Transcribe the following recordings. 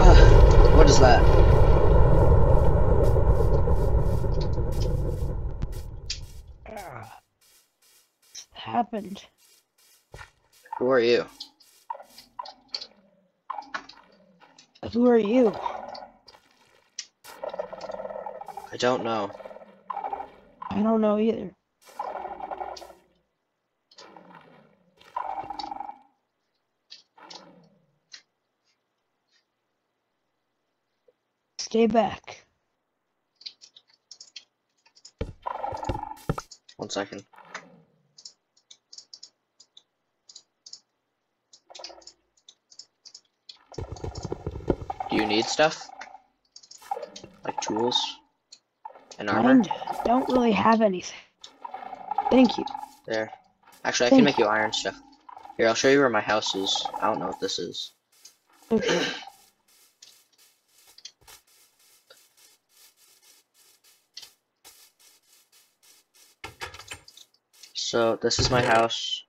Ah, what is that? Ah. Happened? Who are you? Who are you? I don't know. I don't know either. Stay back. One second. Do you need stuff? Like tools? And armor? I don't really have anything. Thank you. There. Actually, I can make you iron stuff. Here, I'll show you where my house is. I don't know what this is. Okay. So, this is my house.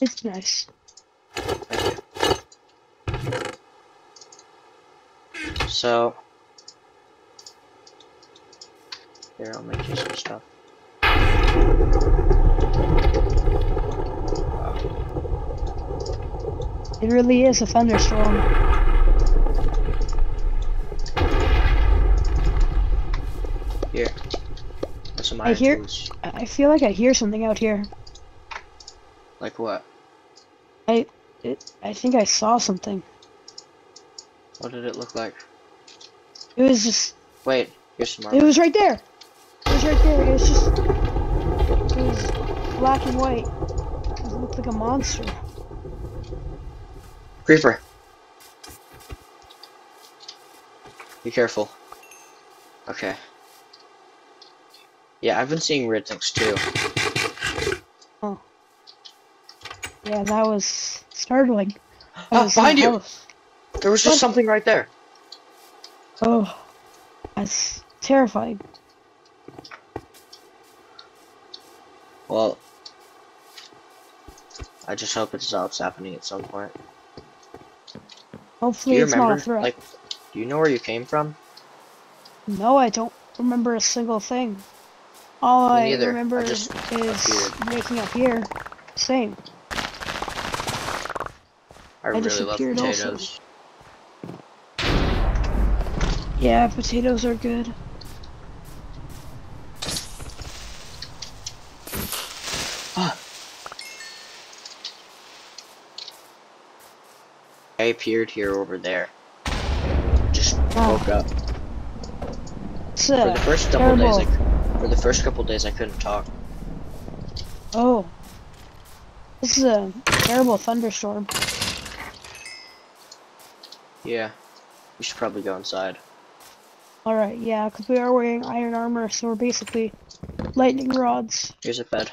It's nice. Thank you. So, here, I'll make you some stuff. It really is a thunderstorm. Here. That's some I hear- tools. I feel like I hear something out here. Like what? I, It, I think I saw something. What did it look like? It was just, Wait, here's some it was right there. It was right there. It was just, it was black and white. It looked like a monster. Creeper. Be careful. Okay. Yeah, I've been seeing weird things too. Oh. Yeah, that was startling. I Ah, was behind you! house. There was just What? something right there. Oh, that's terrifying. Well, I just hope it stops happening at some point. Hopefully you it's not a remember? threat. Like, do you know where you came from? No, I don't remember a single thing. All Me I neither. I remember just is appeared. waking up here. Same. I, I really love disappeared also. potatoes. Yeah, potatoes are good. Ah. I appeared here over there. Just Oh. woke up. It's For the first days, terrible. I, for the first couple days, I couldn't talk. Oh. This is a terrible thunderstorm. Yeah, we should probably go inside. Alright, yeah, because we are wearing iron armor, so we're basically lightning rods. Here's a bed.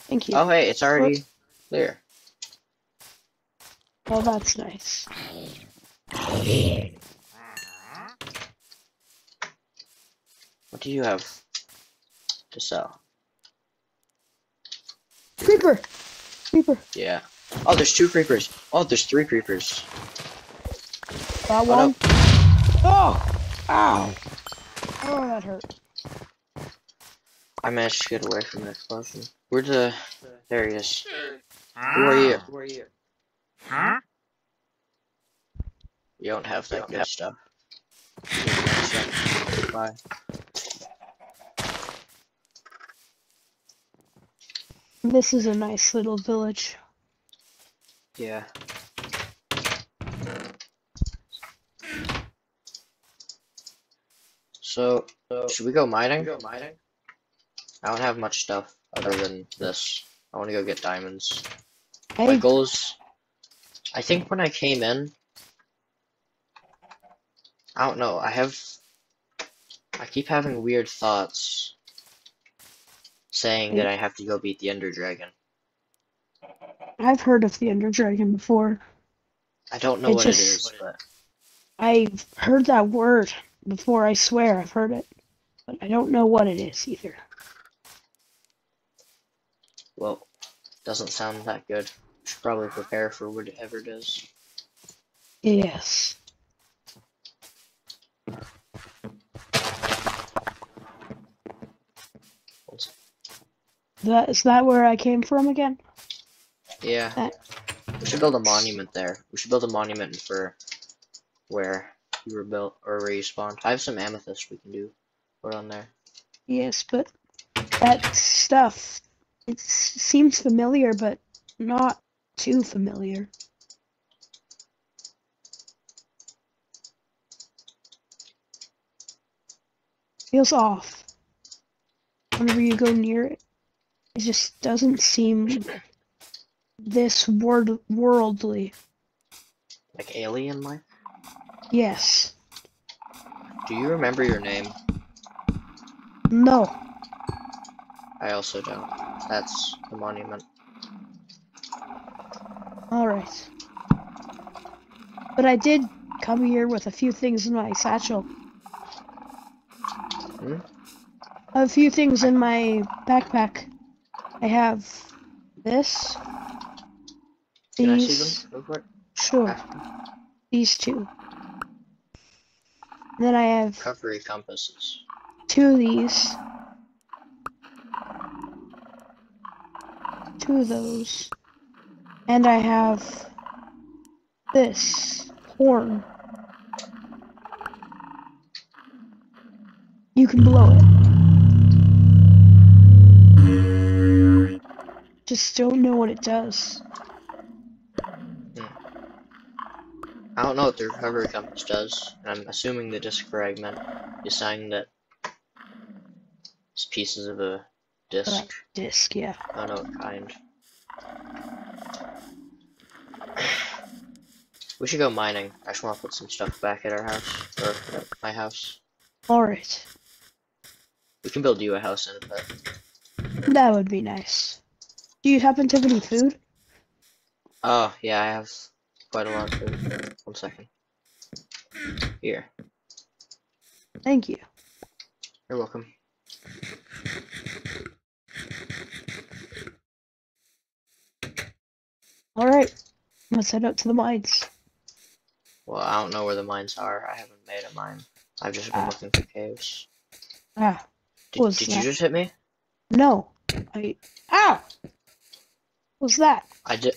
Thank you. Oh, hey, it's already clear. Oh, that's nice. What do you have to sell? Creeper! Creeper. Yeah. Oh, there's two creepers. Oh, there's three creepers. That Oh, no. one. Oh! Ow! Oh, that hurt. I managed to get away from the explosion. Where the? There he is. Who are you? Who are you? Huh? You don't have that good stuff. Bye. This is a nice little village. Yeah. So, should we go mining? Go mining? I don't have much stuff other than this. I want to go get diamonds. My Hey, goal is, I think when I came in, I don't know. I have, I keep having weird thoughts, saying that I have to go beat the Ender Dragon. I've heard of the Ender Dragon before. I don't know what just- it is, but I've heard that word before, I swear I've heard it. but I don't know what it is either. Well, doesn't sound that good. Should probably prepare for whatever it is. Yes. That is that where I came from again? Yeah. That- We should build a monument there. We should build a monument for where you were built or where you spawned. I have some amethyst we can do. Put on there. Yes, but that stuff it seems familiar, but not too familiar. Feels off. Whenever you go near it, it just doesn't seem this word worldly. Like alien life. Yes. Do you remember your name? No. I also don't. That's the monument. Alright. But I did come here with a few things in my satchel. Hmm? A few things in my backpack. I have this. Can I see These. them? Real quick? Sure. These two. Then I have Recovery compasses. two of these. Two of those. And I have this horn. You can blow it. Just don't know what it does. I don't know what the recovery compass does, I'm assuming the disc fragment is saying that it's pieces of a disc. Disc, yeah. I don't know what kind. We should go mining. I just want to put some stuff back at our house, or my house. Alright. We can build you a house in a bit. That would be nice. Do you happen to have any food? Oh, yeah, I have quite a lot of food. One second. Here. Thank you. You're welcome. Alright. Let's head out to the mines. Well, I don't know where the mines are. I haven't made a mine. I've just been Ah. looking for caves. Ah, Did, did you just hit me? no. I. Ow! What's that? I did.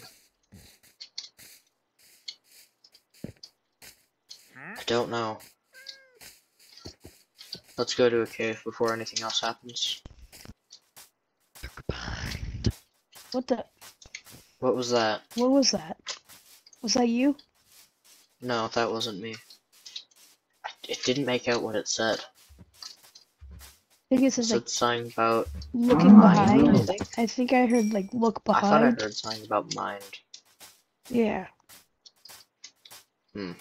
I don't know. Let's go to a cave before anything else happens. What the? What was that? What was that? Was that you? No, that wasn't me. It didn't make out what it said. I think it It says like something about looking mind, behind. I think. I think I heard like look behind. I thought I heard something about mind. Yeah. Hmm.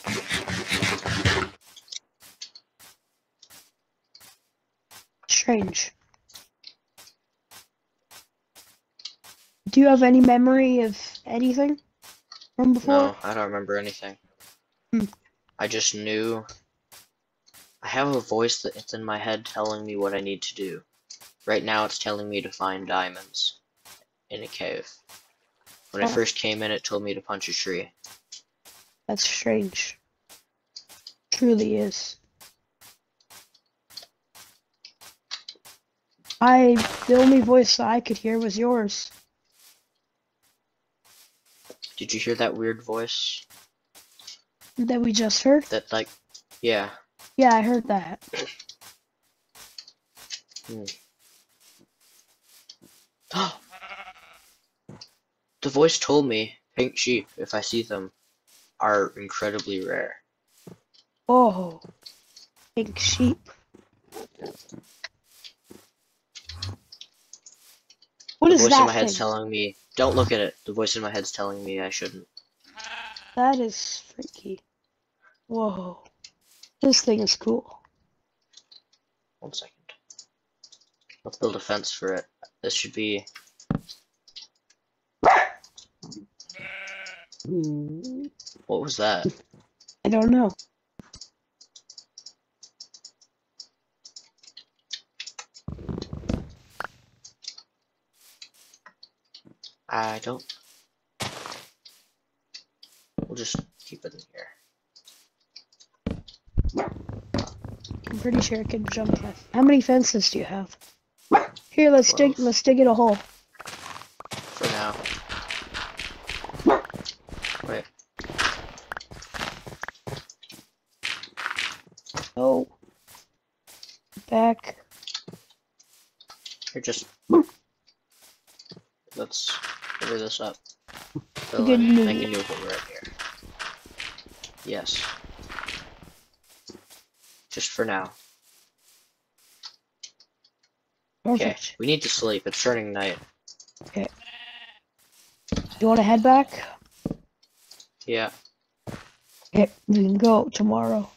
Strange. Do you have any memory of anything from before? No, I don't remember anything. Hmm. I just knew. I have a voice that's in my head telling me what I need to do. Right now, it's telling me to find diamonds in a cave. When I Oh. first came in, it told me to punch a tree. That's strange. Truly is. I the only voice that I could hear was yours. Did you hear that weird voice? That we just heard? That like, yeah. Yeah, I heard that. the voice told me pink sheep, if I see them, are incredibly rare. Oh. Pink sheep. What the is voice in my head's thing? telling me, don't look at it. The voice in my head's telling me I shouldn't. That is freaky. Whoa. This thing is cool. One second. Let's build a fence for it. This should be... What was that? I don't know. I don't... We'll just keep it in here. I'm pretty sure it can jump that. How many fences do you have? Here, let's dig. Let's dig it a hole. For now. Wait. Oh, back. Here, just. Let's cover this up. So Good like, make a news. right here. Yes. For now. Okay. We need to sleep. It's turning night. Okay. You want to head back? Yeah. Okay, we can go tomorrow.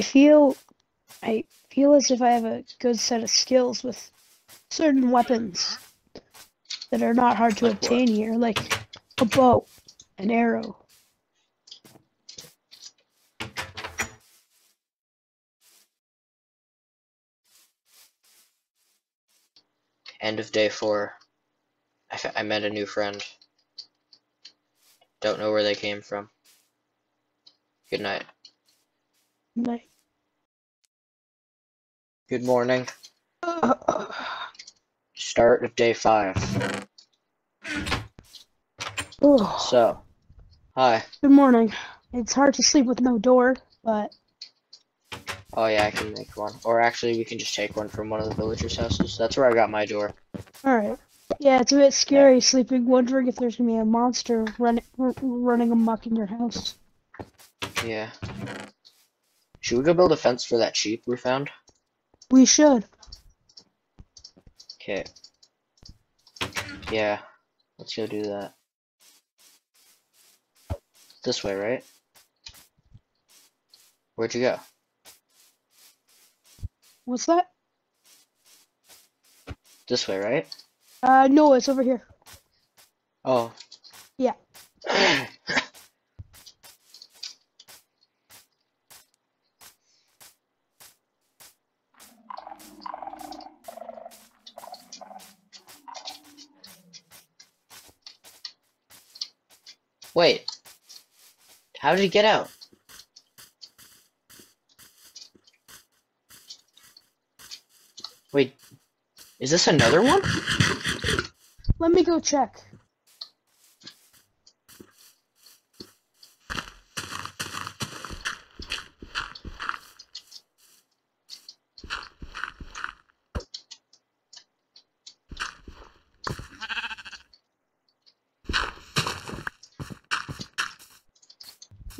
I feel, I feel as if I have a good set of skills with certain weapons that are not hard to Like what? obtain here, like a bow, an arrow. End of day four. I, I met a new friend. Don't know where they came from. Good night. Like, Good morning. Start of day five. oh, So, hi. good morning. It's hard to sleep with no door, but Oh yeah, I can make one. Or actually, we can just take one from one of the villagers' houses. That's where I got my door. alright. Yeah, it's a bit scary sleeping, wondering if there's gonna be a monster running r- running amok in your house. Yeah. Should we go build a fence for that sheep we found? We should. Okay. Yeah. Let's go do that. This way, right? Where'd you go? What's that? This way, right? Uh, no, it's over here. Oh. Yeah. Wait. How did he get out? Wait. Is this another one? Let me go check.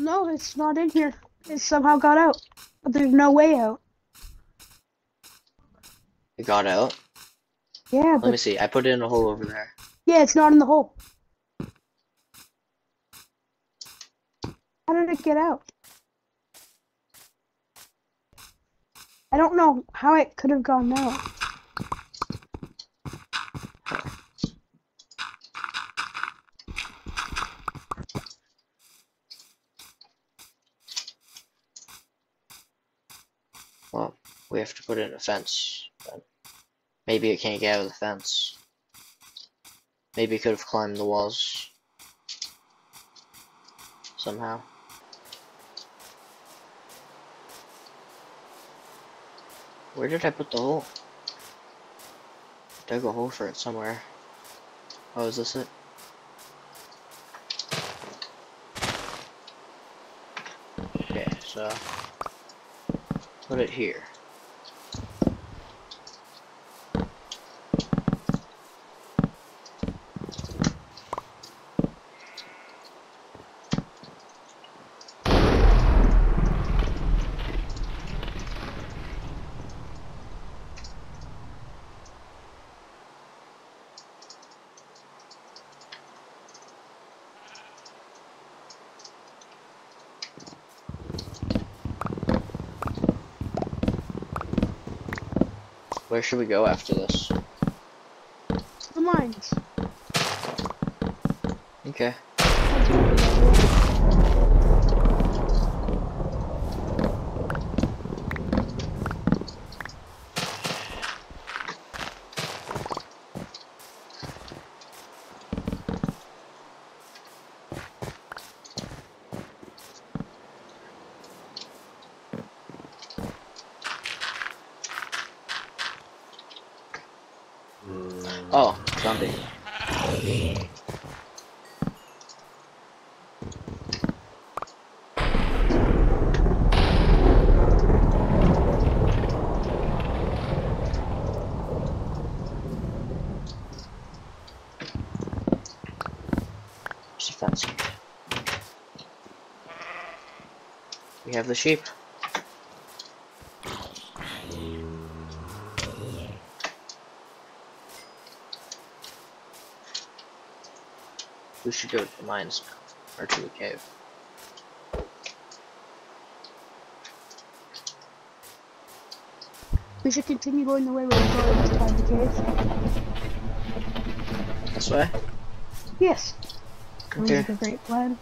No, it's not in here. It somehow got out. But there's no way out. It got out. Yeah, Let me see. I put it in a hole over there. yeah, it's not in the hole. How did it get out? I don't know how it could have gone out. Well, we have to put in a fence. Then. Maybe it can't get out of the fence. Maybe it could have climbed the walls. Somehow. Where did I put the hole? Dug a hole for it somewhere. Oh, is this it? Okay, so put it here. Where should we go after this? The mines. Okay. That's what we're gonna do. Oh, zombie. There's a fence. We have the sheep. We should go to the mines now, or to the cave. We should continue going the way we're going to find the cave. This way? Yes. Sounds Okay. like a great plan.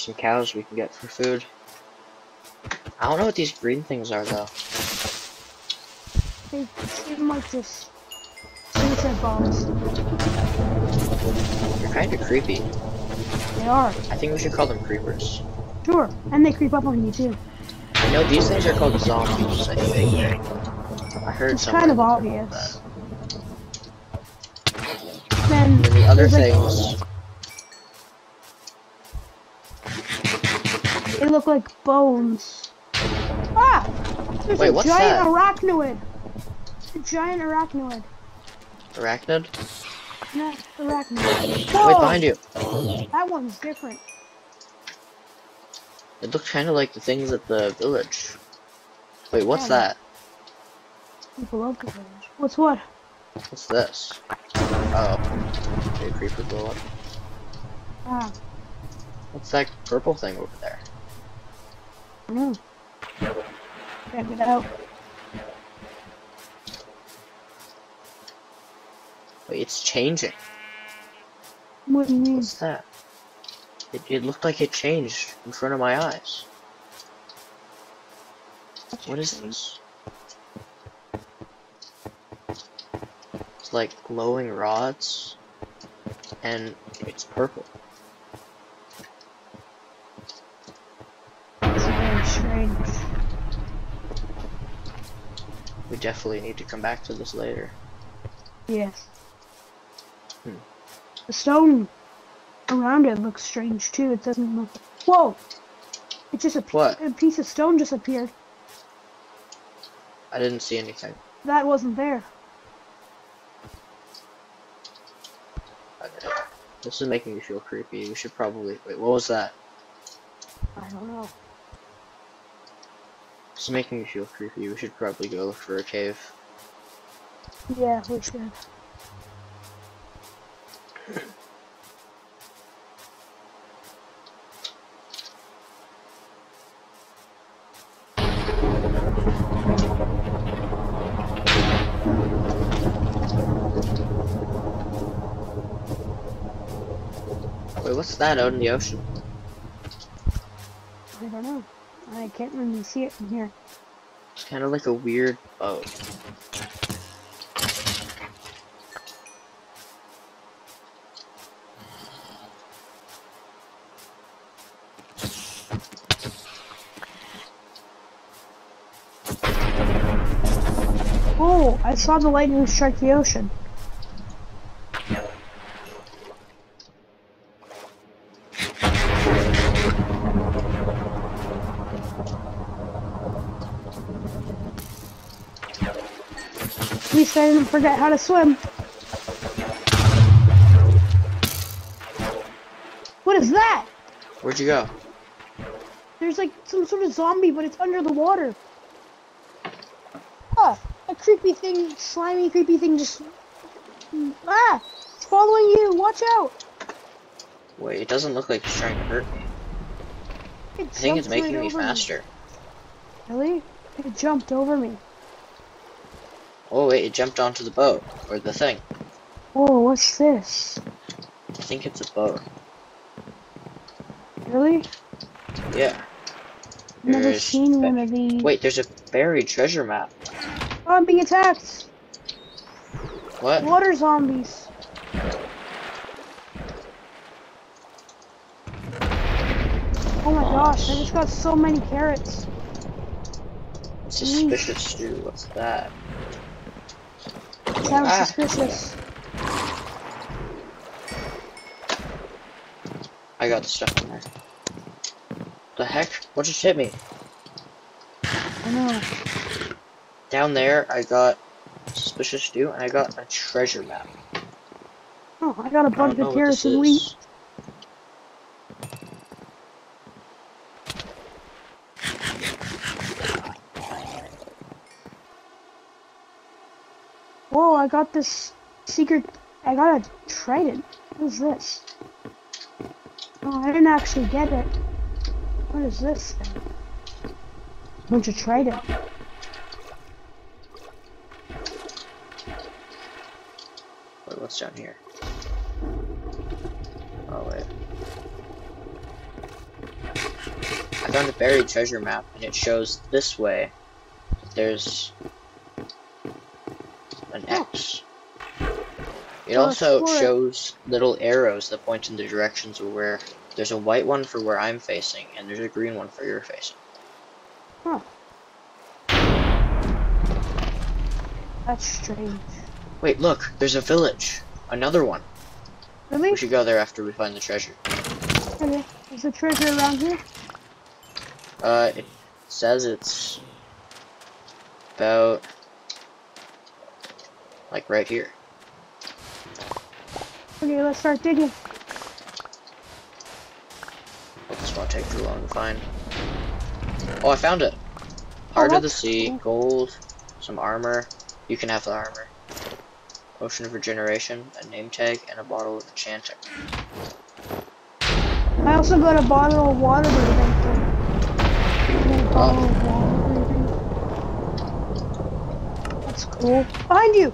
Some cows we can get for food. I don't know what these green things are though. They seem like just suicide bombs. They're kind of creepy. They are. I think we should call them creepers. Sure. And they creep up on you too. I know, these things are called zombies, I think. I heard It's kind of obvious. Then And then the other there's, like, look like bones. Ah! There's Wait, a what's giant that? arachnoid. A giant arachnoid. arachnid? Not arachnoid. Wait, Whoa! behind you. That one's different. It looks kind of like the things at the village. Wait, what's Yeah. that? People love the village. What's what? What's this? Oh, okay, creeper blow up. Ah, What's that purple thing over there? I don't. Check it out. Wait, it's changing. What do you mean? What's that? It, it looked like it changed in front of my eyes. What is this? It's like glowing rods, and it's purple. It's very strange. We definitely need to come back to this later. Yes. Hmm. The stone around it looks strange too. It doesn't look. Whoa! It just a, What? a piece of stone just appeared. I didn't see anything. That wasn't there. This is making me feel creepy. We should probably wait. What was that? I don't know. Is making me feel creepy. We should probably go look for a cave. Yeah, we should. Wait, what's that out in the ocean? Can't really see it from here. It's kind of like a weird boat. Oh, I saw the lightning strike the ocean. I didn't forget how to swim. What is that? Where'd you go? There's like some sort of zombie, but it's under the water. Ah, a creepy thing, slimy creepy thing just... Ah, it's following you, watch out. Wait, it doesn't look like it's trying to hurt me. It I think it's jumped right making me faster. Really? It jumped over me. Oh wait, it jumped onto the boat or the thing. Oh, what's this? I think it's a boat. Really? Yeah. Never There's seen one of these. Wait, there's a buried treasure map. Oh, I'm being attacked. What? Water zombies. Oh my gosh, I just got so many carrots. Suspicious stew. What's that? Sounds Ah. suspicious. I got the stuff in there. The heck? What just hit me? I know. Down there, I got suspicious stew, and I got a treasure map. Oh, I got a bunch of carrots and wheat. is. Whoa, I got this secret. I got a trident. What is this? Oh, I didn't actually get it. What is this then? Bunch of trident. Wait, what's down here? Oh wait. I found a buried treasure map, and it shows this way. There's an Oh. X. It also shows little arrows that point in the directions of where there's a white one for where I'm facing, and there's a green one for you're facing. Huh. That's strange. Wait, look, there's a village. Another one. Really? We should go there after we find the treasure. Okay. Is the treasure around here? Uh, it says it's about like right here. Okay, let's start digging. Hope this won't take too long to find. Oh, I found it. Heart oh, of the sea, cool. gold, some armor. You can have the armor. Potion of regeneration, a name tag, and a bottle of enchanting. I also got a bottle of water breathing thing. And a bottle of water breathing. That's cool. Behind you!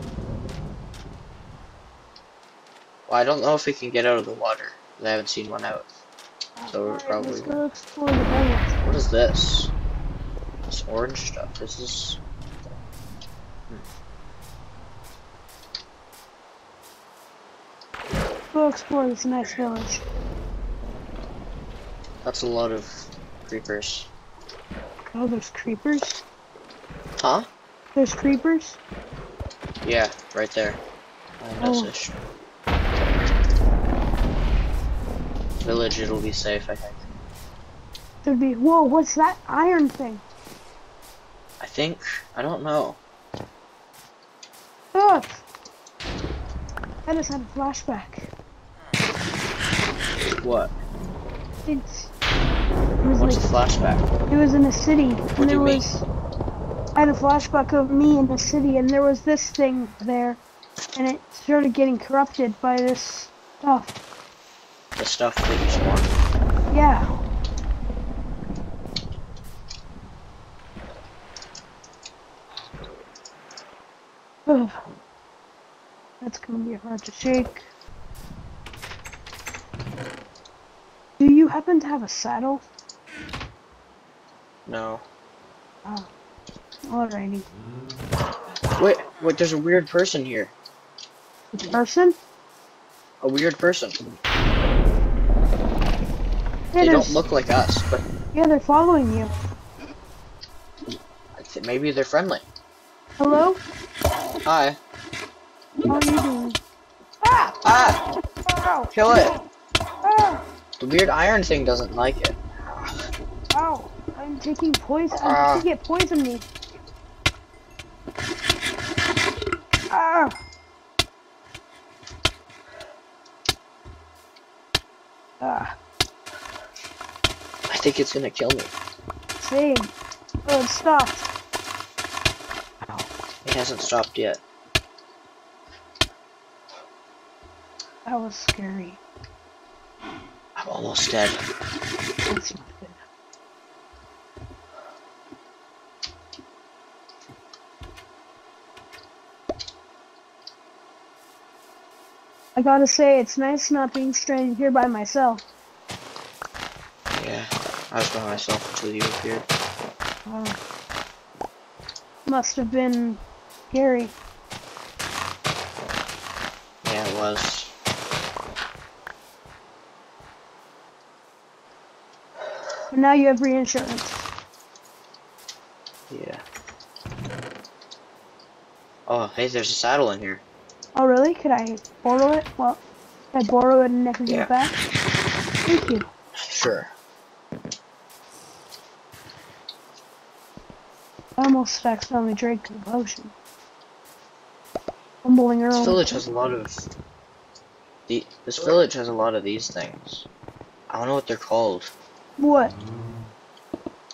Well, I don't know if we can get out of the water. I haven't seen one out. So we're probably- Let's go explore the desert. What is this? This orange stuff. This is. Hmm. Go explore this nice village. That's a lot of creepers. Oh, there's creepers. Huh? There's creepers. Yeah, right there. I Oh. Village, it'll be safe, I think. There'd be. Whoa, what's that iron thing? I think. I don't know. Look! I just had a flashback. What? It's. It was What's like the flashback? It was in a city, and there you mean? was. I had a flashback of me in the city, and there was this thing there, and it started getting corrupted by this stuff. The stuff that you spawned. Yeah. Ugh. That's gonna be hard to shake. Do you happen to have a saddle? No. Oh. Alrighty. Wait, wait, there's a weird person here. Person? A weird person. Yeah, They don't look like us, but Yeah, they're following you. Maybe they're friendly. Hello? Hi. How are you doing? Ah! Ah! Ow! Kill it! Ah! The weird iron thing doesn't like it. Ow! I'm taking poison. Ah. I think it poisoned me. Ah! Ah, think it's gonna kill me. Same. Oh, it stopped. It hasn't stopped yet. That was scary. I'm almost dead. That's not good. I gotta say, it's nice not being stranded here by myself. I was by myself until you appeared. Uh, must have been scary. Yeah, it was. But now you have reinsurance. Yeah. Oh, hey, there's a saddle in here. Oh, really? Could I borrow it? Well, could I borrow it and never Yeah. it back? Thank you. Sure. I almost accidentally drank the potion. Fumbling This village has a lot of. The this village has a lot of these things. I don't know what they're called. What?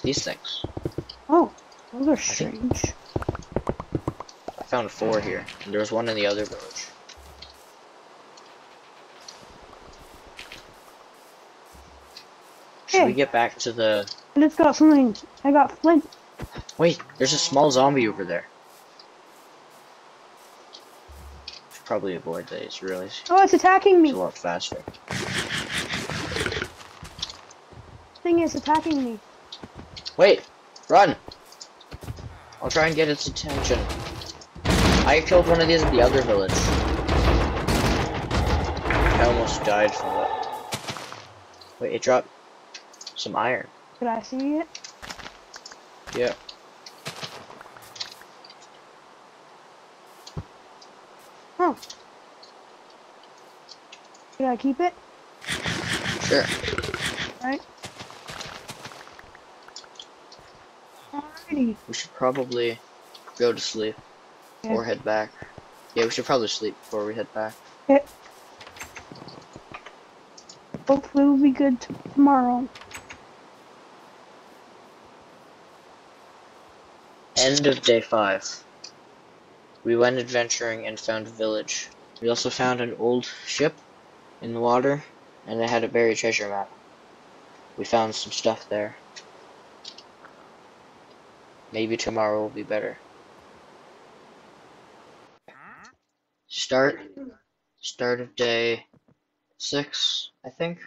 These things. Oh, those are strange. I found four here, and was one in the other village. Should we get back to the? I just got something. I got flint. Wait, there's a small zombie over there. Should probably avoid these. Really, Oh, it's attacking me. It's a lot faster. Thing is attacking me. Wait, run! I'll try and get its attention. I killed one of these at the other village. I almost died from it. Wait, it dropped some iron. Could I see it? Yeah. Huh. Could I keep it? Sure. Right. Alrighty. We should probably go to sleep Yeah. or head back. Yeah, we should probably sleep before we head back. Hopefully we'll be good t- tomorrow. End of day five. We went adventuring and found a village. We also found an old ship in the water, and it had a buried treasure map. We found some stuff there. Maybe tomorrow will be better. Start. Start of day six, I think.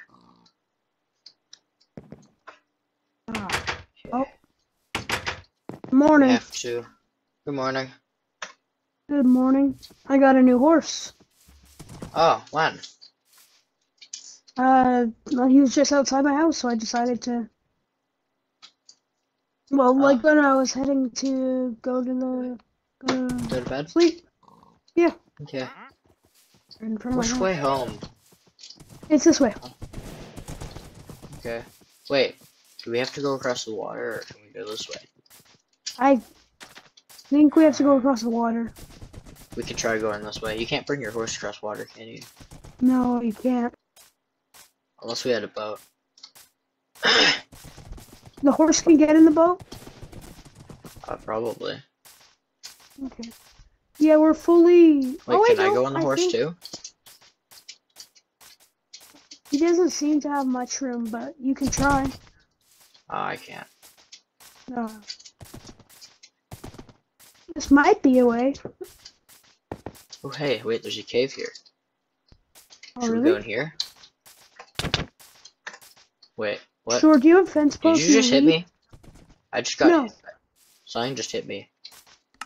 Ah. Oh. Morning. Have to. Good morning. Good morning. I got a new horse. Oh, when? Uh, he was just outside my house, so I decided to. Well, like when I was heading to go to the go to Go to bed? sleep. Okay. of my Which way home? It's this way. Okay. Wait, do we have to go across the water or can we go this way? I think we have to go across the water. We could try going this way. You can't bring your horse across water, can you? No, you can't. Unless we had a boat. The horse can get in the boat. uh, probably. Okay. Yeah, we're fully. Wait, oh, can I no, go on the horse think too? He doesn't seem to have much room, but you can try. Oh, I can't. Uh, this might be a way. Oh, hey, wait, there's a cave here. Oh, Should we really? go in here? Wait, what? Sure. Do you have fence posts? Did you just hit me? I just got No. hit. Something just hit me.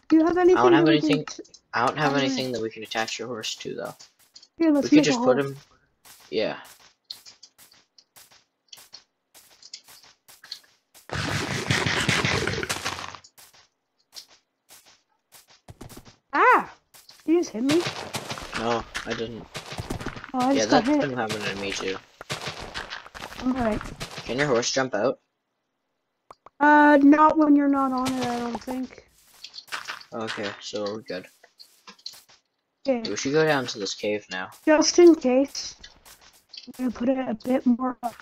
Do you have anything? I don't have can anything- I don't have anything that we can attach your horse to, though. Here, let's we could just put him. Yeah. Ah! Did you just hit me? No, I didn't. Oh, I yeah, that's hit. been happening to me too. Alright. Can your horse jump out? Uh, not when you're not on it, I don't think. Okay, so we're good. Okay, We should go down to this cave now. just in case, I'm gonna put it a bit more up.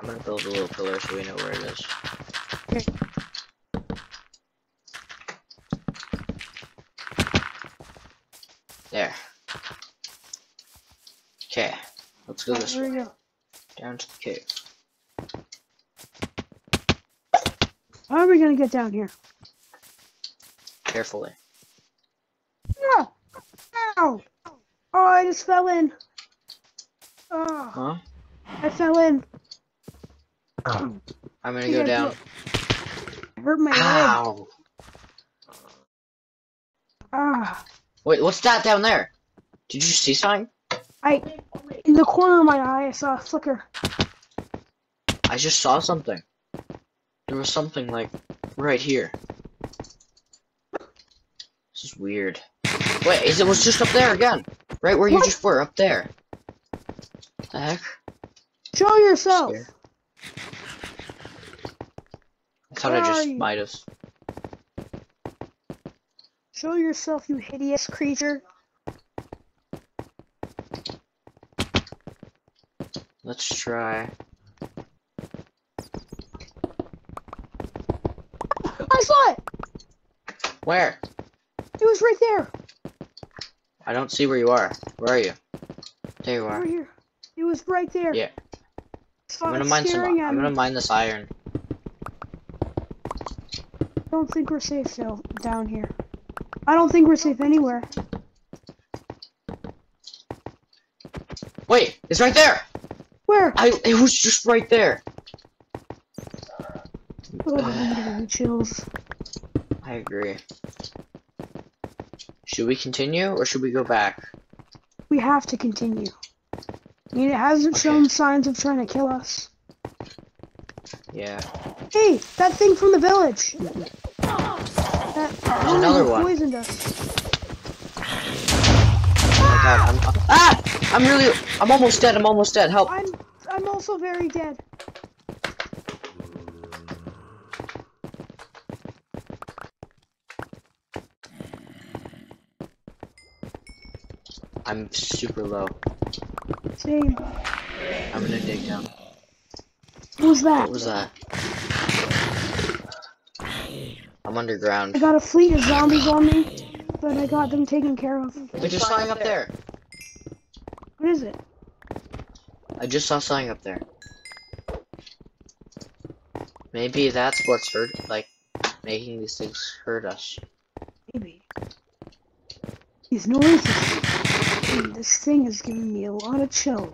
I'm gonna build a little pillar so we know where it is. Okay. There. Okay, let's go this way. go. Down to the cave. How are we gonna get down here? Carefully. Yeah. Ow! Oh, I just fell in. Oh, Huh? I fell in. I'm gonna go down. do I hurt my leg. Ow! Ah, Wait, what's that down there? Did you see something? I in the corner of my eye I saw a flicker. I just saw something. There was something like right here. This is weird. Wait, is it was just up there again? Right where you just were, up there. The heck? Show yourself. I thought Where I just might have. Show yourself, you hideous creature. Let's try. I saw it. Where? It was right there. I don't see where you are. Where are you? There you Over are. here. It was right there. Yeah. I'm gonna mine some. I'm gonna mine this iron. I don't think we're safe still down here. I don't think we're safe anywhere. Wait, it's right there. Where? I. It was just right there. Oh, I'm chills. I agree. Should we continue or should we go back? We have to continue. I mean, it hasn't Okay. shown signs of trying to kill us. Yeah. Hey, that thing from the village. That There's another one. poisoned us. Oh my god, I'm ah! I'm really I'm almost dead, I'm almost dead, help! I'm I'm also very dead. I'm super low. Same. I'm gonna dig down. Who's that? What was that? I'm underground. I got a fleet of zombies on me, but I got them taken care of. Wait, just flying up there. What is it? I just saw something up there. Maybe that's what's hurt like making these things hurt us. Maybe. These noises. This thing is giving me a lot of chills.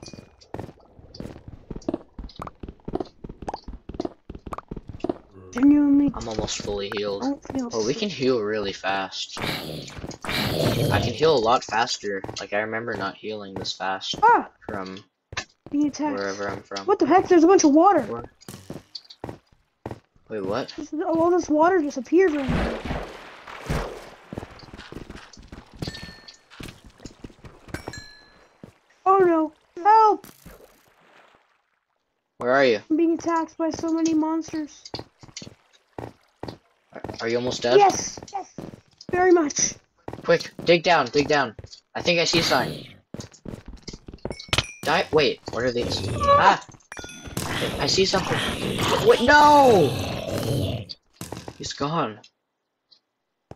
Genuinely I'm almost fully healed. Oh, we can heal really fast. I can heal a lot faster. Like, I remember not healing this fast Ah! from Being attacked. wherever I'm from. What the heck? There's a bunch of water. Wait, what? This- oh, All this water just appeared right now. Oh no! Help! Where are you? I'm being attacked by so many monsters. Are- Are you almost dead? Yes! Yes! Very much. Quick, dig down, dig down. I think I see something. Die. Wait, what are these? Ah! I see something. Wait, no! He's gone.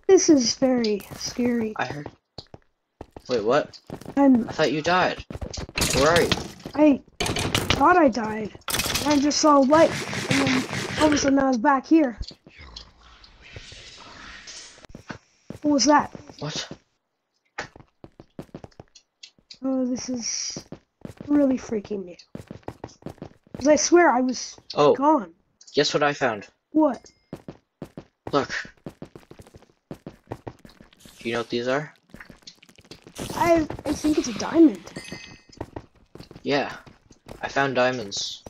This is very scary. I heard. Wait, what? I'm I thought you died. Where are you? I thought I died. I just saw light, and then all of a sudden I was back here. What was that? What? Oh, this is really freaking me out. 'Cause I swear I was Oh, gone. guess what I found? What? Look. Do you know what these are? I I think it's a diamond. Yeah. I found diamonds.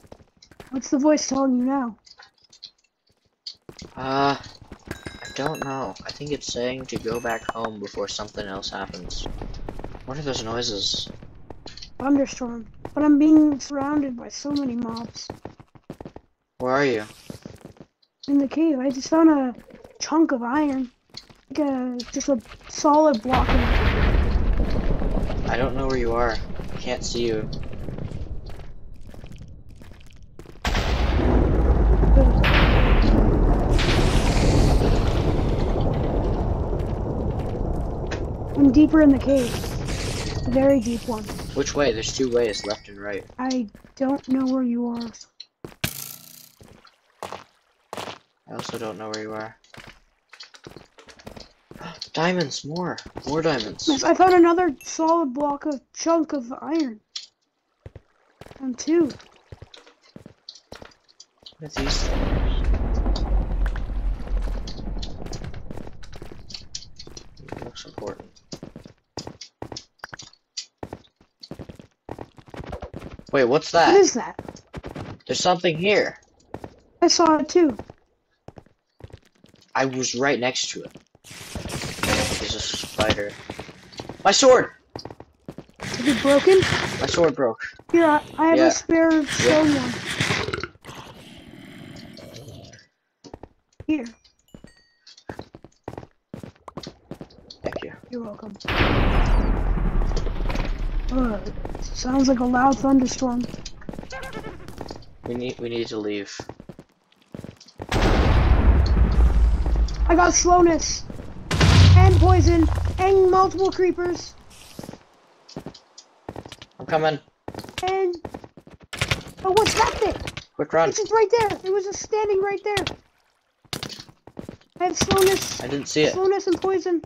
What's the voice telling you now? Uh, I don't know. I think it's saying to go back home before something else happens. What are those noises? Thunderstorm. But I'm being surrounded by so many mobs. Where are you? In the cave, I just found a chunk of iron. Like a, just a solid block of I don't know where you are. I can't see you. I'm deeper in the cave. A very deep one. Which way? There's two ways, left and right. I don't know where you are. I also don't know where you are. Diamonds, more. More diamonds. I found another solid block of chunk of iron. And two. What are these things? Looks important. Wait, what's that? What is that? There's something here. I saw it too. I was right next to it. There's a spider. My sword! Is it broken? My sword broke. Here, I, have Yeah. a spare stone one. Here, Thank you. you're welcome. Uh, sounds like a loud thunderstorm. We need we need to leave. I got slowness and poison and multiple creepers I'm coming. and oh, what's that thing? Quick run. It's just right there. It was just standing right there. I have slowness, I didn't see it. slowness and poison.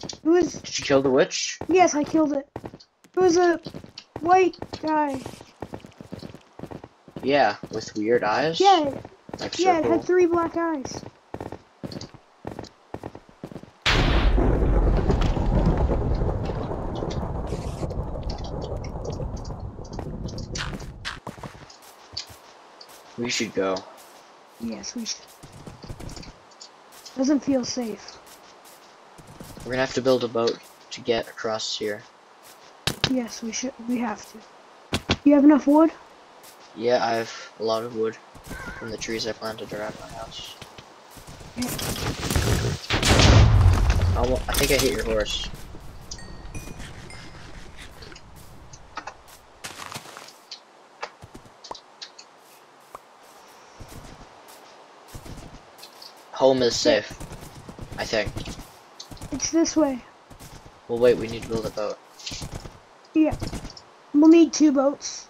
It was Did you kill the witch? yes, I killed it. It was a white guy. Yeah, with weird eyes. Yeah, Like yeah, it had three black eyes. We should go. Yes, we should. Doesn't feel safe. We're gonna have to build a boat to get across here. Yes, we should. We have to. You have enough wood? Yeah, I have a lot of wood from the trees I planted around my house. Oh, I think I hit your horse. Home is safe. I think. It's this way. Well, wait, we need to build a boat. Yeah. We'll need two boats.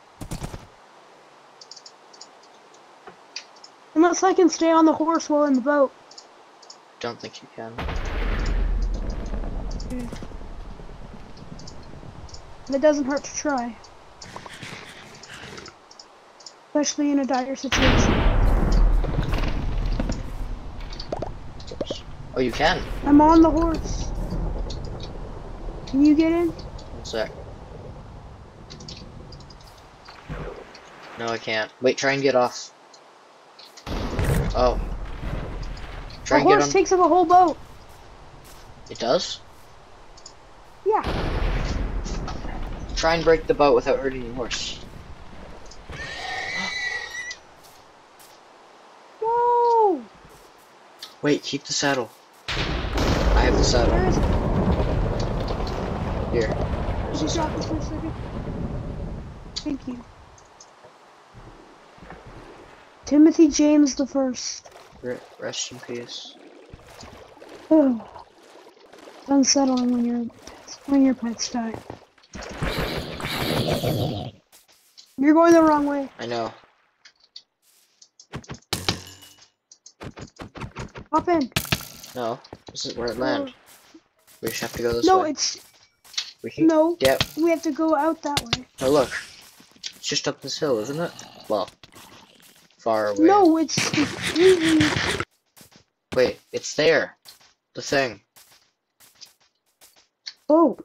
Unless I can stay on the horse while in the boat. Don't think you can. It doesn't hurt to try. Especially in a dire situation. Oh, you can. I'm on the horse. Can you get in? One sec. No, I can't. Wait, try and get off. Oh. Try the and get horse on. takes up a whole boat. It does? Yeah. Try and break the boat without hurting the horse. No! Wait, keep the saddle. I have the saddle. Where is it? Here. Drop this for a second? Thank you. Timothy James the First. Rest in peace. Oh. It's unsettling when your when your pets die. You're going the wrong way. I know. Hop in. No, this is where it land. Oh. We just have to go this no, way. it's We can. no. Yeah. We have to go out that way. Oh look, it's just up this hill, isn't it? Well, far away. No, it's completely. Wait, it's there. The thing. Oh.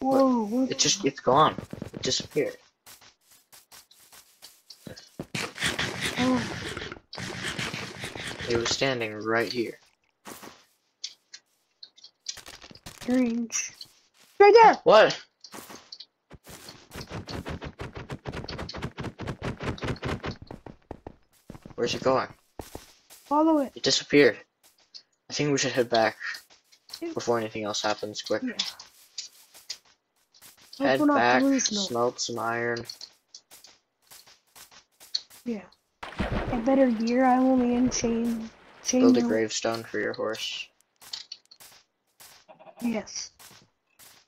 Whoa? It just, it's gone. It disappeared. It was standing right here. strange. Right there! What? Where's it going? Follow it. It disappeared. I think we should head back before anything else happens. Quick. Yeah. Head we're back, smelt some iron. Yeah. Get better gear. I'm only in chain. Chain. Build a gravestone for your horse. Yes.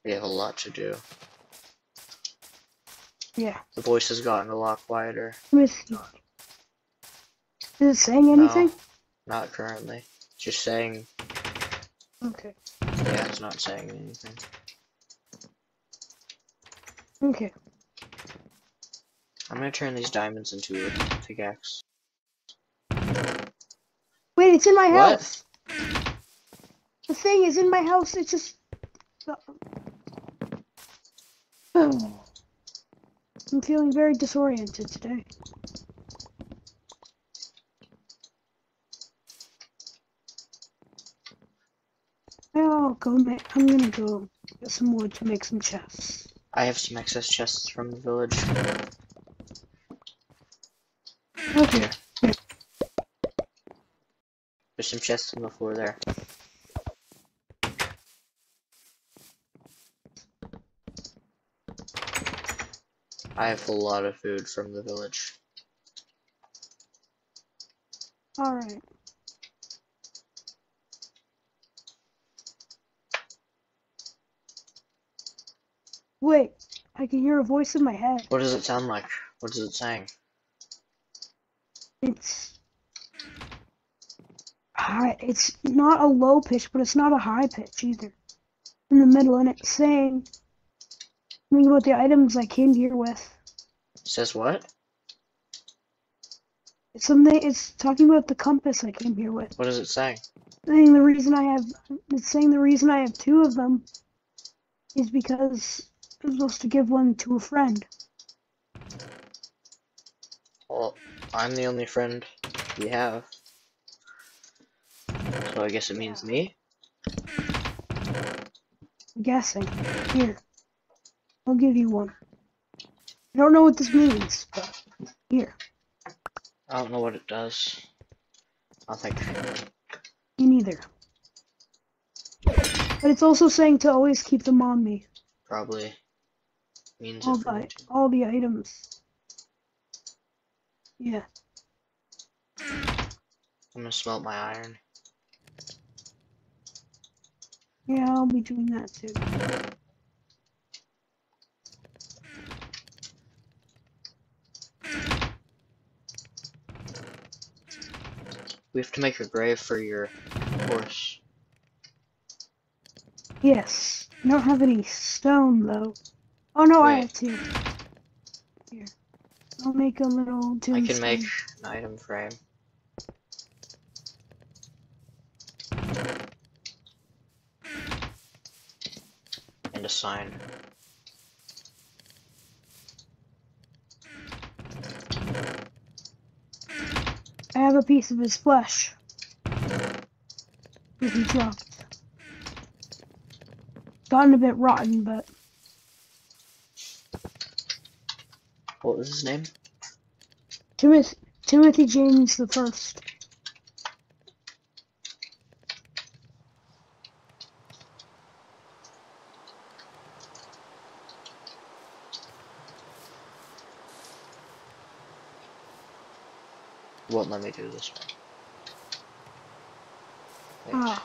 We have a lot to do. Yeah. The voice has gotten a lot quieter. Timothy. Is it saying anything? No, Not currently. Just saying, Okay. yeah, it's not saying anything. Okay. I'm gonna turn these diamonds into a pickaxe. It's in my What? house. The thing is in my house. It's just. I'm feeling very disoriented today. I'll go make. I'm gonna go get some wood to make some chests. I have some excess chests from the village. Okay. There's some chests on the floor there. I have a lot of food from the village. All right. Wait, I can hear a voice in my head. What does it sound like? What is it saying? It's high. It's not a low pitch, but it's not a high pitch either. In the middle, and it's saying something about the items I came here with. It says what? It's something. It's talking about the compass I came here with. What does it say? Saying the reason I have. It's saying the reason I have two of them is because I'm supposed to give one to a friend. Well, I'm the only friend you have. So I guess it means me? I'm guessing. Here. I'll give you one. I don't know what this means, but here. I don't know what it does. I think. Me neither. But it's also saying to always keep them on me. Probably means All it for me the all the items. Yeah. I'm gonna smelt my iron. Yeah, I'll be doing that too. We have to make a grave for your horse. Yes. I don't have any stone though. Oh no, I have two. Here. I'll make a little I can make an item frame. A sign. I have a piece of his flesh. That he dropped. Gotten a bit rotten, but What was his name? Timothy Timothy James the First. Won't let me do this one. Wait. Ah,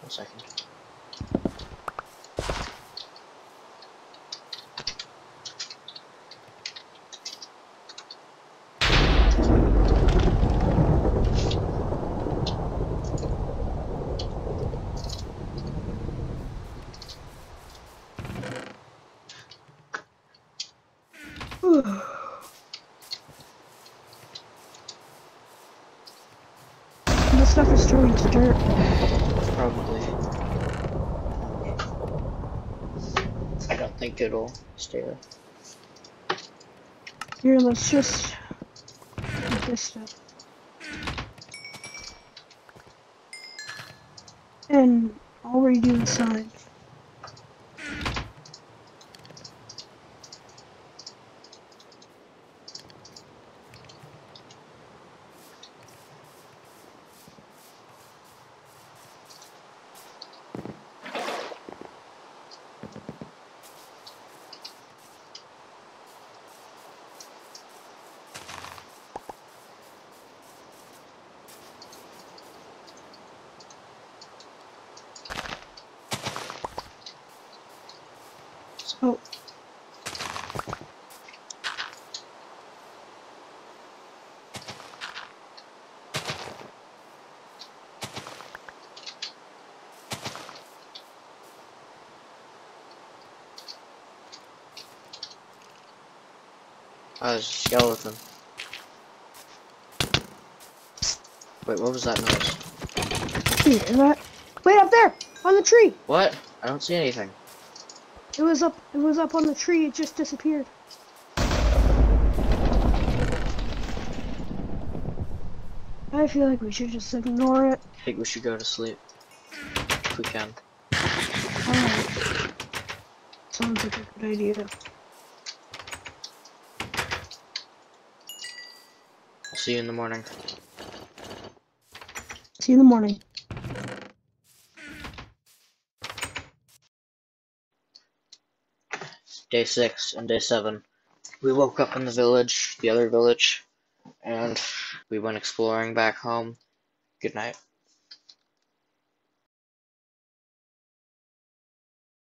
One second. this stuff is turning to dirt. Probably. Stay there. Here, let's just. Oh, a skeleton. Wait, what was that noise? That? Wait, up there! On the tree! What? I don't see anything. It was up it was up on the tree, it just disappeared. I feel like we should just ignore it. I think we should go to sleep. If we can. Alright. Sounds like a good idea. See you in the morning. See you in the morning. Day six and day seven. We woke up in the village, the other village, and we went exploring back home. Good night.